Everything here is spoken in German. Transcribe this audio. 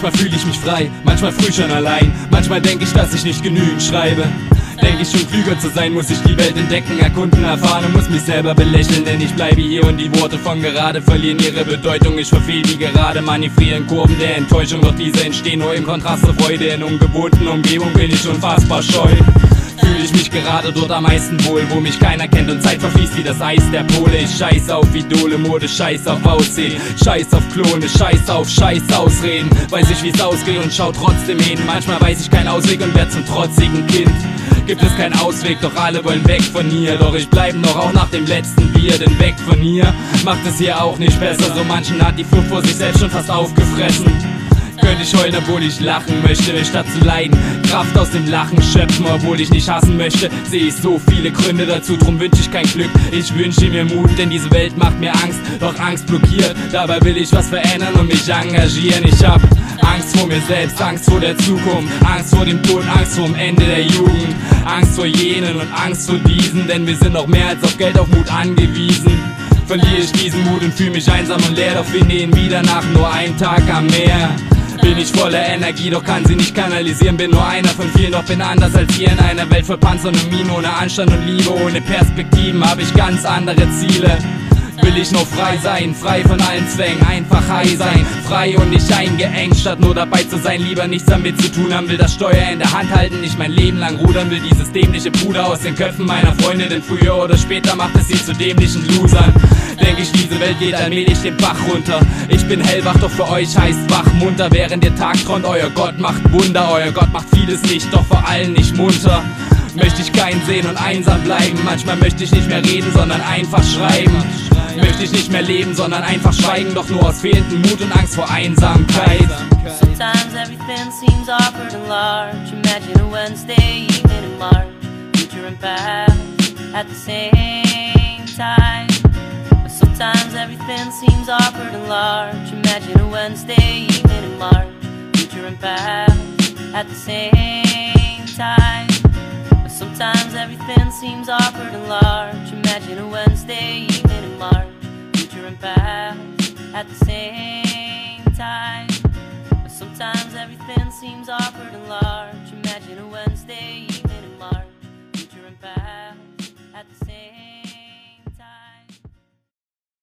Manchmal fühle ich mich frei, manchmal früh schon allein. Manchmal denke ich, dass ich nicht genügend schreibe. Denke ich schon klüger zu sein, muss ich die Welt entdecken, erkunden, erfahren und muss mich selber belächeln, denn ich bleibe hier und die Worte von gerade verlieren ihre Bedeutung. Ich verfehle die gerade, manövrieren Kurven der Enttäuschung, doch diese entstehen nur im Kontrast zur Freude. In ungewohnten Umgebung bin ich unfassbar scheu fühle ich mich gerade dort am meisten wohl, wo mich keiner kennt und Zeit verfließt wie das Eis der Pole. Ich scheiß auf Idole, Mode, scheiß auf Aussehen, scheiß auf Klone, scheiß auf scheiß Ausreden. Weiß ich wie's ausgeht und schau trotzdem hin. Manchmal weiß ich keinen Ausweg und werd zum trotzigen Kind. Gibt es keinen Ausweg, doch alle wollen weg von hier. Doch ich bleib noch auch nach dem letzten Bier, denn weg von hier macht es hier auch nicht besser. So manchen hat die Flucht vor sich selbst schon fast aufgefressen. Könnte ich heulen, obwohl ich lachen möchte, statt zu leiden. Kraft aus dem Lachen schöpfen, obwohl ich nicht hassen möchte. Sehe ich so viele Gründe dazu, drum wünsche ich kein Glück. Ich wünsche mir Mut, denn diese Welt macht mir Angst. Doch Angst blockiert, dabei will ich was verändern und mich engagieren. Ich hab Angst vor mir selbst, Angst vor der Zukunft, Angst vor dem Tod, Angst vor dem Ende der Jugend. Angst vor jenen und Angst vor diesen, denn wir sind noch mehr als auf Geld, auf Mut angewiesen. Verliere ich diesen Mut und fühle mich einsam und leer, doch finde ihn wieder nach nur einem Tag am Meer. Bin ich voller Energie, doch kann sie nicht kanalisieren. Bin nur einer von vielen, doch bin anders als ihr in einer Welt voll Panzer und Minen. Ohne Anstand und Liebe, ohne Perspektiven habe ich ganz andere Ziele. Will ich nur frei sein, frei von allen Zwängen, einfach high sein, frei und nicht eingeengt, statt nur dabei zu sein, lieber nichts damit zu tun haben, will das Steuer in der Hand halten, nicht mein Leben lang rudern, will dieses dämliche Puder aus den Köpfen meiner Freunde, denn früher oder später macht es sie zu dämlichen Losern. Denk ich, diese Welt geht allmählich den Bach runter. Ich bin hellwach, doch für euch heißt wach munter. Während ihr Tag träumt, euer Gott macht Wunder. Euer Gott macht vieles nicht, doch vor allem nicht munter. Möchte ich keinen sehen und einsam bleiben. Manchmal möchte ich nicht mehr reden, sondern einfach schreiben. Möchte ich nicht mehr leben, sondern einfach schweigen, doch nur aus fehlendem Mut und Angst vor Einsamkeit. Sometimes everything seems awkward and large. Imagine a Wednesday evening in March, future and past at the same. Sometimes everything seems awkward and large. Imagine a Wednesday evening in March, future and past at the same time. But Sometimes everything seems awkward and large. Imagine a Wednesday evening in March, future and past at the same time. But Sometimes everything seems awkward and large. Imagine a Wednesday evening